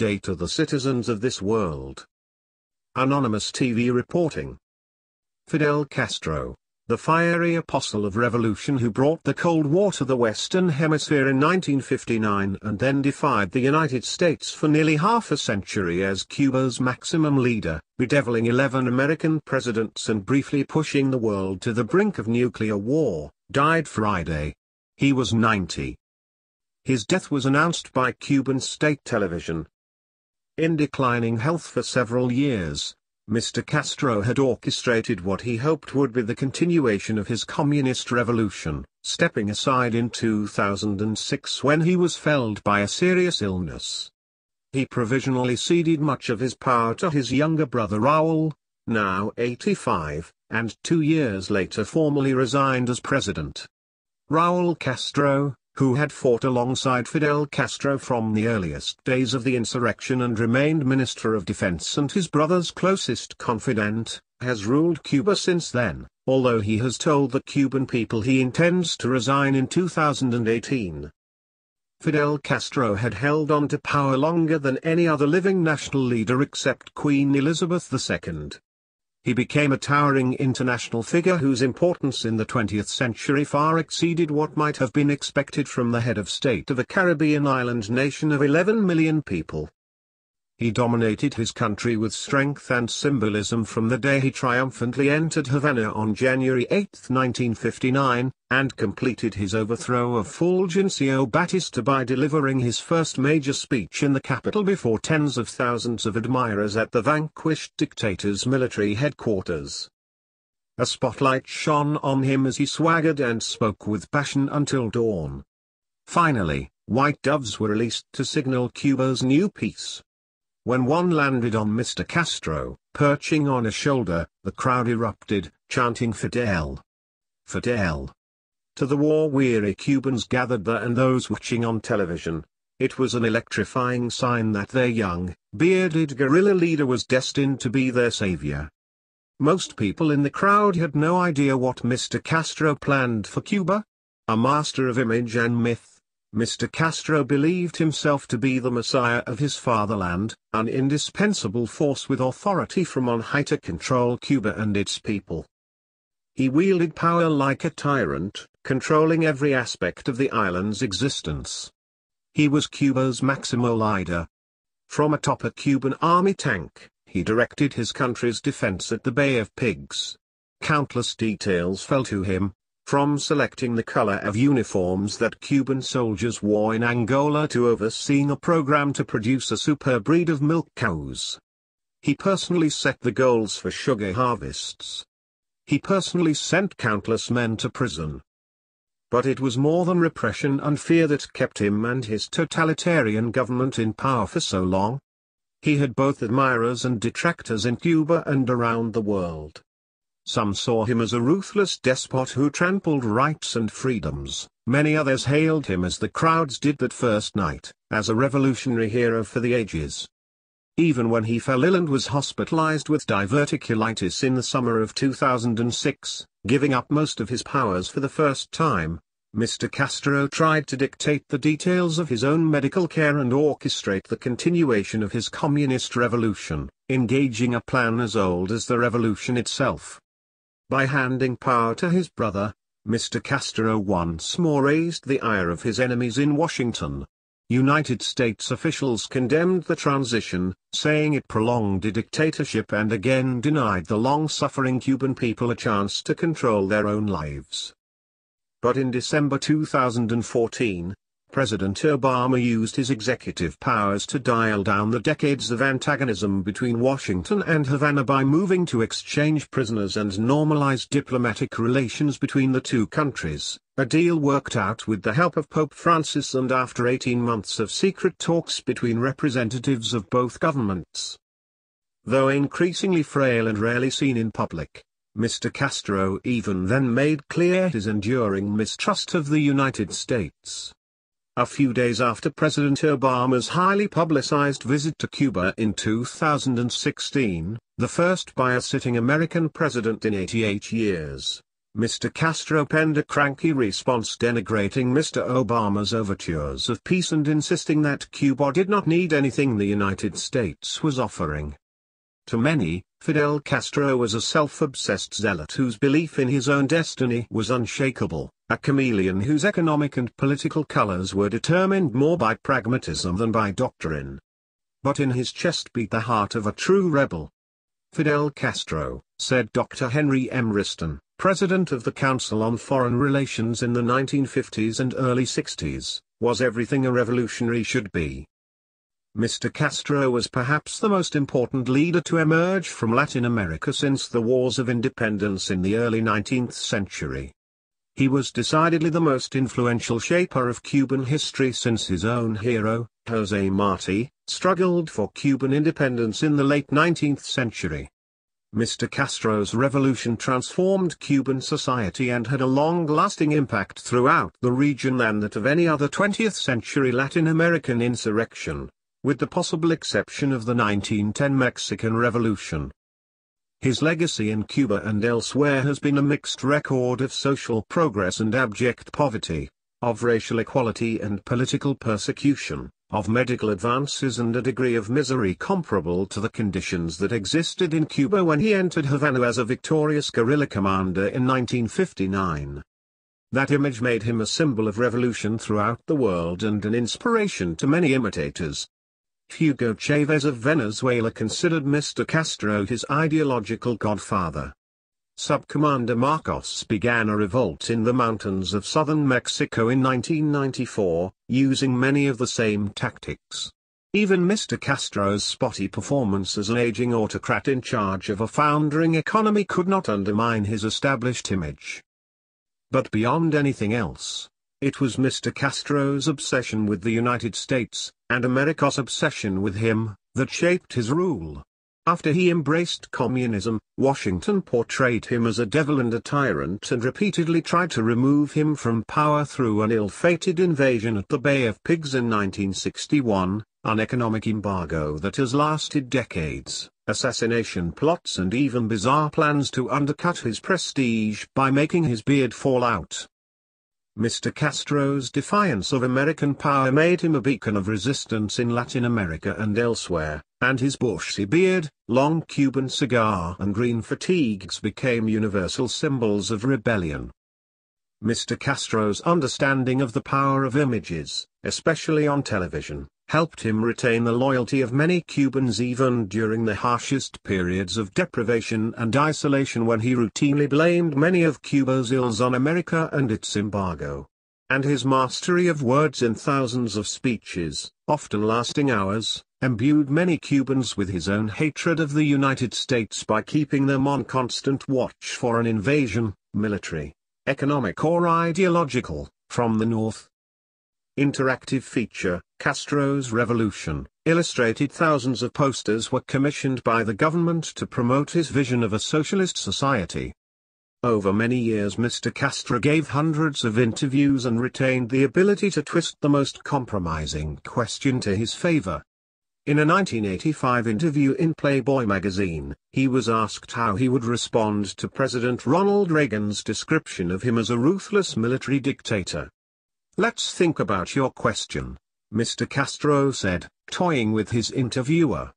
day to the citizens of this world. Anonymous TV reporting. Fidel Castro, the fiery apostle of revolution who brought the Cold War to the Western Hemisphere in 1959 and then defied the United States for nearly half a century as Cuba's maximum leader, bedeviling 11 American presidents and briefly pushing the world to the brink of nuclear war, died Friday. He was 90. His death was announced by Cuban state television. In declining health for several years, Mr. Castro had orchestrated what he hoped would be the continuation of his communist revolution, stepping aside in 2006 when he was felled by a serious illness. He provisionally ceded much of his power to his younger brother Raul, now 85, and two years later formally resigned as president. Raul Castro, who had fought alongside Fidel Castro from the earliest days of the insurrection and remained Minister of Defense and his brother's closest confidant, has ruled Cuba since then, although he has told the Cuban people he intends to resign in 2018. Fidel Castro had held on to power longer than any other living national leader except Queen Elizabeth II. He became a towering international figure whose importance in the 20th century far exceeded what might have been expected from the head of state of a Caribbean island nation of 11 million people. He dominated his country with strength and symbolism from the day he triumphantly entered Havana on January 8, 1959, and completed his overthrow of Fulgencio Batista by delivering his first major speech in the capital before tens of thousands of admirers at the vanquished dictator's military headquarters. A spotlight shone on him as he swaggered and spoke with passion until dawn. Finally, white doves were released to signal Cuba's new peace. When one landed on Mr. Castro, perching on a shoulder, the crowd erupted, chanting Fidel. Fidel. To the war-weary Cubans gathered there and those watching on television, it was an electrifying sign that their young, bearded guerrilla leader was destined to be their savior. Most people in the crowd had no idea what Mr. Castro planned for Cuba. A master of image and myth, Mr. Castro believed himself to be the messiah of his fatherland, an indispensable force with authority from on high to control Cuba and its people. He wielded power like a tyrant, controlling every aspect of the island's existence. He was Cuba's Maximo leader. From atop a Cuban army tank, he directed his country's defense at the Bay of Pigs. Countless details fell to him, from selecting the color of uniforms that Cuban soldiers wore in Angola to overseeing a program to produce a superb breed of milk cows. He personally set the goals for sugar harvests. He personally sent countless men to prison. But it was more than repression and fear that kept him and his totalitarian government in power for so long. He had both admirers and detractors in Cuba and around the world. Some saw him as a ruthless despot who trampled rights and freedoms, many others hailed him as the crowds did that first night, as a revolutionary hero for the ages. Even when he fell ill and was hospitalized with diverticulitis in the summer of 2006, giving up most of his powers for the first time, Mr. Castro tried to dictate the details of his own medical care and orchestrate the continuation of his communist revolution, engaging a plan as old as the revolution itself. By handing power to his brother, Mr. Castro once more raised the ire of his enemies in Washington. United States officials condemned the transition, saying it prolonged a dictatorship and again denied the long-suffering Cuban people a chance to control their own lives. But in December 2014, President Obama used his executive powers to dial down the decades of antagonism between Washington and Havana by moving to exchange prisoners and normalize diplomatic relations between the two countries, a deal worked out with the help of Pope Francis and after 18 months of secret talks between representatives of both governments. Though increasingly frail and rarely seen in public, Mr. Castro even then made clear his enduring mistrust of the United States. A few days after President Obama's highly publicized visit to Cuba in 2016, the first by a sitting American president in 88 years, Mr. Castro penned a cranky response denigrating Mr. Obama's overtures of peace and insisting that Cuba did not need anything the United States was offering. To many, Fidel Castro was a self-obsessed zealot whose belief in his own destiny was unshakable, a chameleon whose economic and political colors were determined more by pragmatism than by doctrine. But in his chest beat the heart of a true rebel. Fidel Castro, said Dr. Henry M. Wriston, president of the Council on Foreign Relations in the 1950s and early 60s, was everything a revolutionary should be. Mr. Castro was perhaps the most important leader to emerge from Latin America since the wars of independence in the early 19th century. He was decidedly the most influential shaper of Cuban history since his own hero, José Martí, struggled for Cuban independence in the late 19th century. Mr. Castro's revolution transformed Cuban society and had a long-lasting impact throughout the region than that of any other 20th-century Latin American insurrection, with the possible exception of the 1910 Mexican Revolution. His legacy in Cuba and elsewhere has been a mixed record of social progress and abject poverty, of racial equality and political persecution of medical advances and a degree of misery comparable to the conditions that existed in Cuba when he entered Havana as a victorious guerrilla commander in 1959. That image made him a symbol of revolution throughout the world and an inspiration to many imitators. Hugo Chavez of Venezuela considered Mr. Castro his ideological godfather. Subcommander Marcos began a revolt in the mountains of southern Mexico in 1994, using many of the same tactics. Even Mr. Castro's spotty performance as an aging autocrat in charge of a foundering economy could not undermine his established image. But beyond anything else, it was Mr. Castro's obsession with the United States, and America's obsession with him, that shaped his rule. After he embraced communism, Washington portrayed him as a devil and a tyrant and repeatedly tried to remove him from power through an ill-fated invasion at the Bay of Pigs in 1961, an economic embargo that has lasted decades, assassination plots and even bizarre plans to undercut his prestige by making his beard fall out. Mr. Castro's defiance of American power made him a beacon of resistance in Latin America and elsewhere, and his bushy beard, long Cuban cigar and green fatigues became universal symbols of rebellion. Mr. Castro's understanding of the power of images, especially on television, helped him retain the loyalty of many Cubans even during the harshest periods of deprivation and isolation when he routinely blamed many of Cuba's ills on America and its embargo. And his mastery of words in thousands of speeches, often lasting hours, imbued many Cubans with his own hatred of the United States by keeping them on constant watch for an invasion, military, economic or ideological, from the North. Interactive feature, Castro's Revolution, illustrated thousands of posters were commissioned by the government to promote his vision of a socialist society. Over many years Mr. Castro gave hundreds of interviews and retained the ability to twist the most compromising question to his favor. In a 1985 interview in Playboy magazine, he was asked how he would respond to President Ronald Reagan's description of him as a ruthless military dictator. Let's think about your question, Mr. Castro said, toying with his interviewer.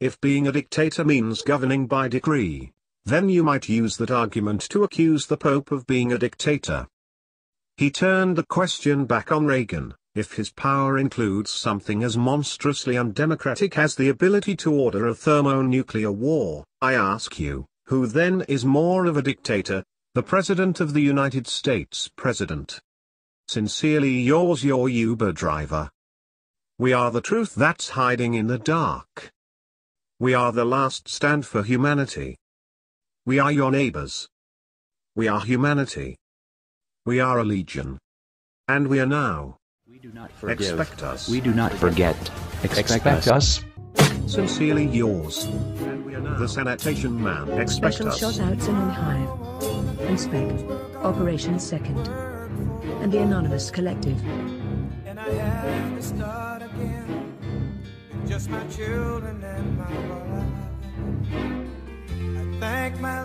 If being a dictator means governing by decree, then you might use that argument to accuse the Pope of being a dictator. He turned the question back on Reagan, if his power includes something as monstrously undemocratic as the ability to order a thermonuclear war, I ask you, who then is more of a dictator, the President of the United States President? Sincerely yours your Uber driver. We are the truth that's hiding in the dark. We are the last stand for humanity. We are your neighbors. We are humanity. We are a legion. And we are now. We do not forgive. Expect us. We do not forget. Expect, Expect us. Sincerely yours. The sanitation man. Expect Special us. shot outs in Hive. Inspect. Operation Second. And the Anonymous Collective. And I have to start again with just my children and my wife. I thank my